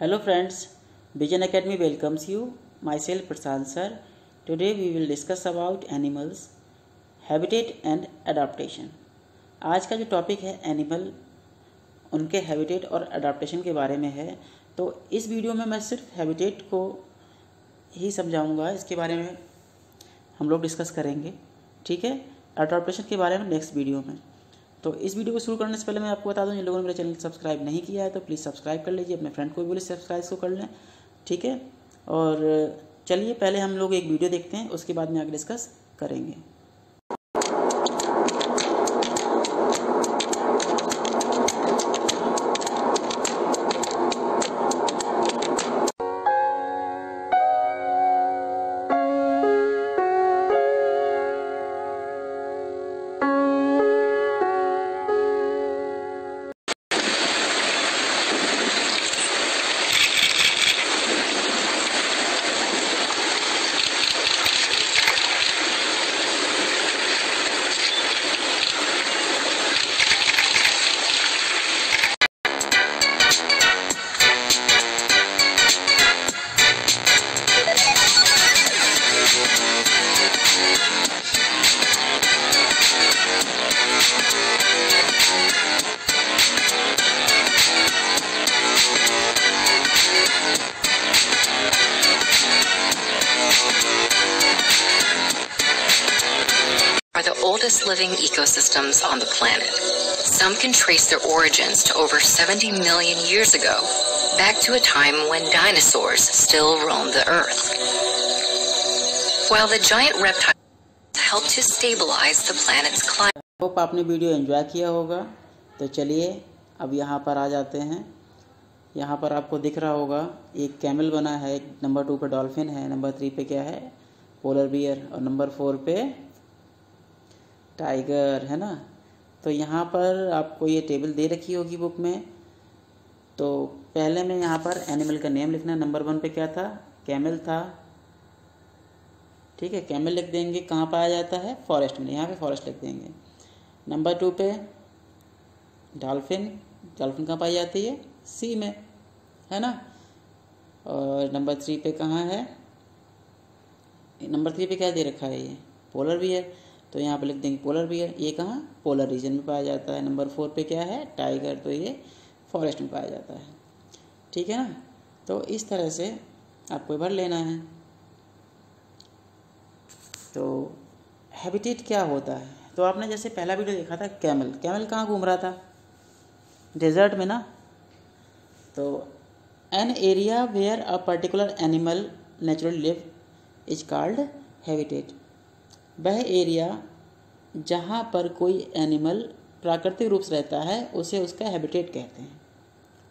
Hello friends vision academy welcomes you myself Prashant sir today we will discuss about animals habitat and adaptation आज का जो topic है animal उनके habitat और adaptation के बारे में है। तो इस वीडियो में मैं सिर्फ़ हैबिटेट को ही समझाऊँगा, इसके बारे में हम लोग डिस्कस करेंगे, ठीक है? अडाप्टेसन के बारे में नेक्स्ट वीडियो में। तो इस वीडियो को शुरू करने से पहले मैं आपको बता दूँ, जिन लोगों ने मेरे चैनल सब्सक्राइब नहीं किया है तो प्लीज़ सब्सक्राइब कर लीजिए, अपने फ्रेंड को भी बोले सब्सक्राइब को कर लें, ठीक है? और चलिए, पहले हम लोग एक वीडियो देखते हैं, उसके बाद में आगे डिस्कस करेंगे। oldest living ecosystems on the planet. Some can trace their origins to over 70 million years ago, back to a time when dinosaurs still roamed the earth. While the giant reptiles helped to stabilize the planet's climate, hope आपने video enjoy किया होगा तो चलिए अब यहाँ पर आ जाते हैं यहाँ पर आपको दिख रहा होगा एक कैमल बना है एक नंबर टू पे डॉल्फिन है नंबर थ्री पे क्या है पोलर बियर और नंबर फोर पे टाइगर, है ना? तो यहाँ पर आपको ये टेबल दे रखी होगी बुक में। तो पहले में यहाँ पर एनिमल का नेम लिखना है नंबर वन पे क्या था? कैमल था। ठीक है, कैमल लिख देंगे। कहाँ पाया जाता है? फॉरेस्ट में। यहाँ पे फॉरेस्ट लिख देंगे। नंबर टू पे डॉल्फिन। डॉल्फिन कहाँ पाई जाती है? सी में, है ना? और नंबर थ्री पे कहाँ है? नंबर थ्री पे क्या दे रखा है ये? पोलर बियर तो यहाँ पे लिख देंगे पोलर बियर ये कहाँ? पोलर रीजन में पाया जाता है। नंबर फोर पे क्या है? टाइगर तो ये फॉरेस्ट में पाया जाता है। ठीक है ना? तो इस तरह से आपको भर लेना है। तो हैबिटेट क्या होता है? तो आपने जैसे पहला वीडियो देखा था कैमल कैमल कहाँ घूम रहा था? डेजर्ट में ना? तो an area where a particular animal natural live is called habitat वह एरिया जहाँ पर कोई एनिमल प्राकृतिक रूप से रहता है, उसे उसका हैबिटेट कहते हैं।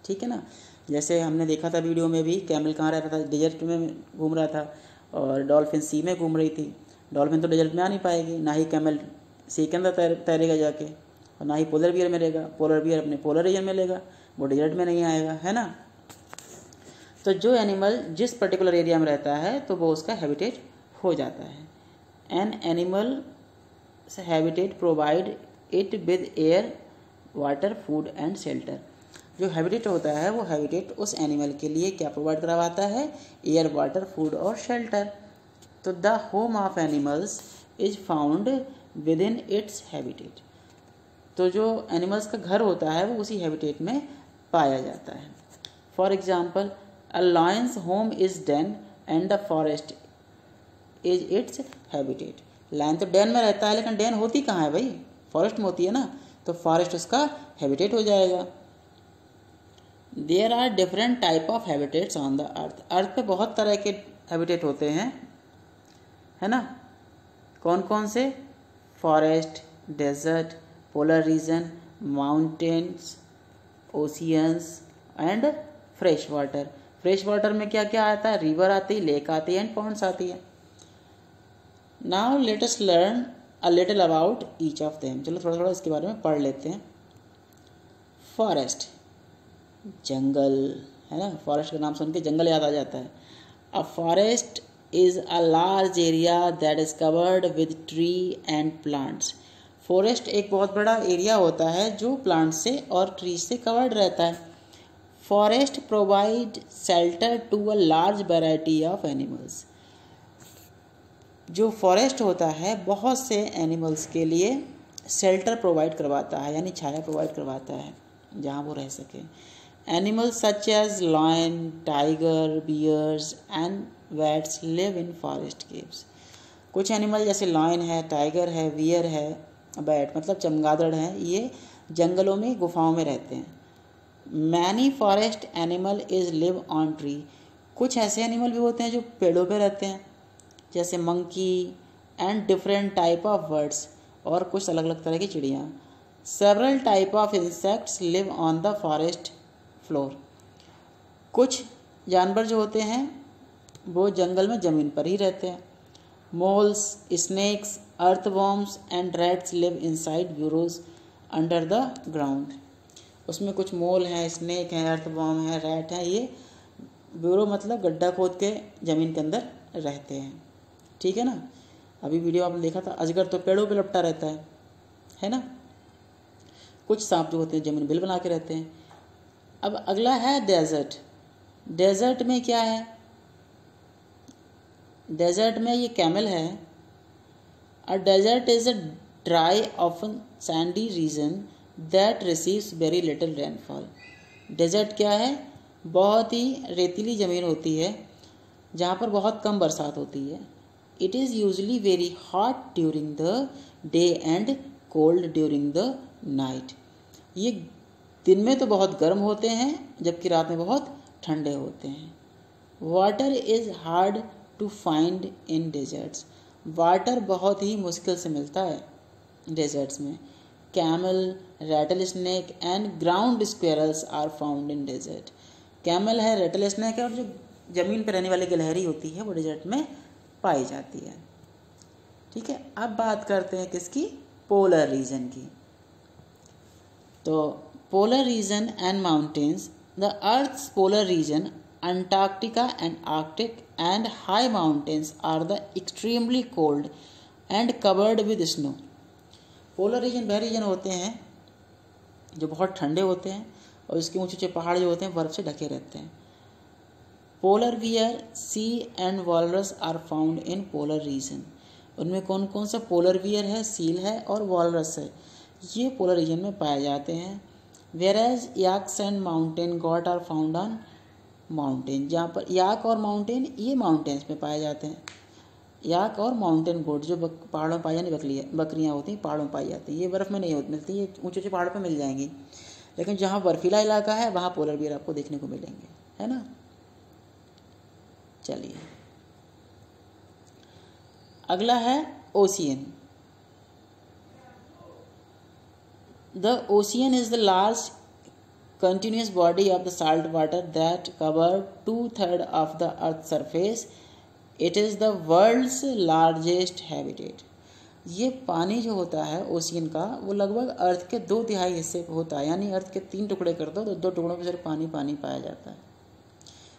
ठीक है ना? जैसे हमने देखा था वीडियो में भी, कैमल कहाँ रहता था? डेजर्ट में घूम रहा था और डॉल्फिन सी में घूम रही थी। डॉल्फिन तो डेजर्ट में आ नहीं पाएगी, ना ही कैमल सी के अंदर तैर, तैरेगा जाके और ना ही पोलर बियर में रहेगा। पोलर बियर अपने पोलर रीजन में लेगा, वो डेजर्ट में नहीं आएगा, है ना? तो जो एनिमल जिस पर्टिकुलर एरिया में रहता है तो वो उसका हैबिटेट हो जाता है। An animal habitat provide it with air water food and shelter जो हैबिटेट होता है, वो हैबिटेट उस एनिमल के लिए क्या प्रोवाइड करवाता है? एयर वाटर फ़ूड और शेल्टर तो the home of animals is found within its habitat तो जो एनिमल्स का घर होता है, वो उसी हैबिटेट में पाया जाता है. For example a lion's home is den and the forest is its habitat lion तो डैन में रहता है, लेकिन डैन होती कहाँ है भाई? फॉरेस्ट में होती है ना? तो फॉरेस्ट उसका हैबिटेट हो जाएगा। There are different type of habitats on the earth earth पे बहुत तरह के हैबिटेट होते हैं। है ना? कौन कौन से? Forest desert polar region mountains oceans and fresh water fresh water में क्या क्या आता है? रिवर आती है लेक आती है एंड पॉन्ड्स आती है। Now let us learn a little about each of them चलो थोड़ा थोड़ा इसके बारे में पढ़ लेते हैं. फॉरेस्ट जंगल. है ना? फॉरेस्ट का नाम सुन के जंगल याद आ जाता है. A forest is a large area that is covered with tree and plants forest एक बहुत बड़ा एरिया होता है जो प्लांट से और ट्री से कवर्ड रहता है. Forest provide shelter to a large variety of animals जो फॉरेस्ट होता है, बहुत से एनिमल्स के लिए शेल्टर प्रोवाइड करवाता है, यानी छाया प्रोवाइड करवाता है, जहाँ वो रह सके। Animals such as lion tiger bears and bats live in forest caves कुछ एनिमल जैसे लॉयन है टाइगर है वियर है बैट मतलब चमगादड़ है, ये जंगलों में, गुफाओं में रहते हैं। Many forest animal is live on tree कुछ ऐसे एनिमल भी होते हैं जो पेड़ों पे रहते हैं। जैसे monkey and different type of birds और कुछ अलग अलग तरह की चिड़ियाँ। Several type of insects live on the forest floor कुछ जानवर जो होते हैं, वो जंगल में ज़मीन पर ही रहते हैं। Moles snakes earthworms and rats live inside burrows under the ground उसमें कुछ मोल हैं स्नेक हैं अर्थवॉर्म हैं रैट हैं, ये ब्यूरो मतलब गड्ढा खोद के ज़मीन के अंदर रहते हैं। ठीक है ना? अभी वीडियो आपने देखा था, अजगर तो पेड़ों पे लपटा रहता है है ना? कुछ सांप जो होते हैं, ज़मीन बिल बना के रहते हैं। अब अगला है डेजर्ट डेजर्ट में क्या है? डेजर्ट में ये कैमल है। A desert is a dry often sandy region that receives very little rainfall desert क्या है? बहुत ही रेतीली ज़मीन होती है, जहाँ पर बहुत कम बरसात होती है। It is usually very hot during the day and cold during the night. ये दिन में तो बहुत गर्म होते हैं, जबकि रात में बहुत ठंडे होते हैं। Water is hard to find in deserts water बहुत ही मुश्किल से मिलता है डेजर्ट्स में। Camel rattlesnake and ground squirrels are found in desert camel है रेटल स्नैक है और जो ज़मीन पर रहने वाली गिलहरी होती है, वो डेजर्ट में पाई जाती है। ठीक है, अब बात करते हैं किसकी? पोलर रीजन की। तो polar region and mountains the earth polar region Antarctica and Arctic and high mountains are the extremely cold and covered with snow polar region वह रीजन होते हैं जो बहुत ठंडे होते हैं और इसके ऊँचे ऊँचे पहाड़ जो होते हैं, बर्फ़ से ढके रहते हैं। Polar bear seal and walrus are found in polar region उनमें कौन कौन सा पोलर वियर है सील है और वॉलरस है? ये पोलर रीजन में पाए जाते हैं। Whereas yaks and mountain goat are found on mountain जहाँ पर याक और माउंटेन ये माउंटेन्स में पाए जाते हैं। याक और माउंटेन गोट जो बक, पहाड़ों में पाई जानी बकरियाँ बकरियाँ होती हैं पहाड़ों में पाई जाती हैं। ये बर्फ़ में नहीं होती मिलती ये ऊँचे ऊँचे पहाड़ों पर मिल जाएँगी। लेकिन जहाँ बर्फीला इलाका है वहाँ पोलर बियर आपको देखने को मिलेंगे। है ना? चलिए। अगला है ocean the ocean is the last continuous body of the salt water that cover two third of the earth surface. It is the world's largest habitat. ये पानी जो होता है ओशियन का, वो लगभग अर्थ के दो तिहाई हिस्से होता है। यानी अर्थ के तीन टुकड़े कर दो तो दो टुकड़ों में सिर्फ़ पानी पानी पाया जाता है।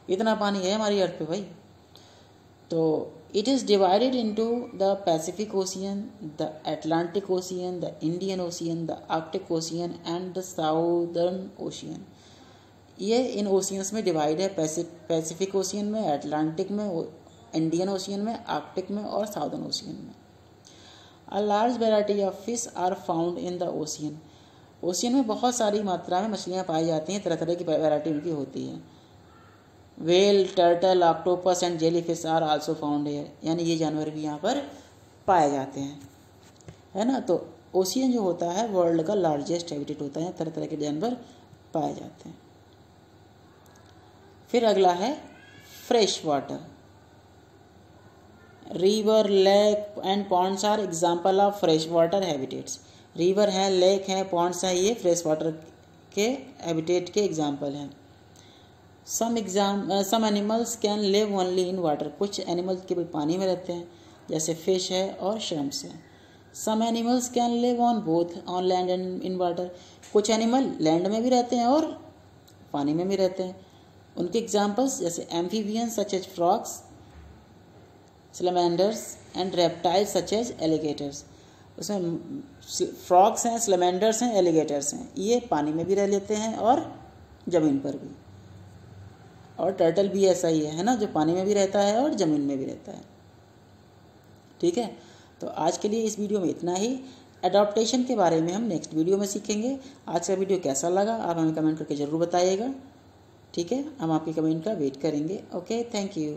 इतना पानी है हमारी अर्थ पे भाई। तो it is divided into the Pacific ocean the Atlantic ocean the Indian ocean the Arctic ocean and the southern ocean ये इन ओशियंस में डिवाइड है पैसिफिक ओशियन में एटलांटिक में इंडियन ओशियन में आर्कटिक में, और साउदर्न ओशियन में। A large variety of fish are found in the ocean ocean में बहुत सारी मात्रा में मछलियाँ पाई जाती हैं तरह तरह की वैरायटी उनकी होती है। Whale turtle octopus and jellyfish are also found here यानी ये जानवर भी यहाँ पर पाए जाते हैं। है ना? तो ओशियन जो होता है वर्ल्ड का लार्जेस्ट हैबिटेट होता है तरह तरह के जानवर पाए जाते हैं। फिर अगला है fresh water river lake and ponds are example of fresh water habitats river हैं लेक हैं पॉन्ड्स हैं, ये फ्रेश वाटर के हैबिटेट के एग्ज़ाम्पल हैं। Some exam some animals can live only in water कुछ एनिमल्स केवल पानी में रहते हैं, जैसे फ़िश है और श्रम्स है। Some animals can live on both on land and in water कुछ एनिमल लैंड में भी रहते हैं और पानी में भी रहते हैं। उनके एग्जाम्पल्स जैसे amphibian such as frogs salamanders and reptiles such as alligators उसमें फ्रॉक्स हैं स्लेमेंडर्स हैं एलिगेटर्स हैं। ये पानी में भी रह लेते हैं और ज़मीन पर भी। और टर्टल भी ऐसा ही है है ना? जो पानी में भी रहता है और ज़मीन में भी रहता है। ठीक है? तो आज के लिए इस वीडियो में इतना ही। एडॉप्टेशन के बारे में हम नेक्स्ट वीडियो में सीखेंगे। आज का वीडियो कैसा लगा, आप हमें कमेंट करके ज़रूर बताइएगा। ठीक है? हम आपके कमेंट का वेट करेंगे। Okay thank you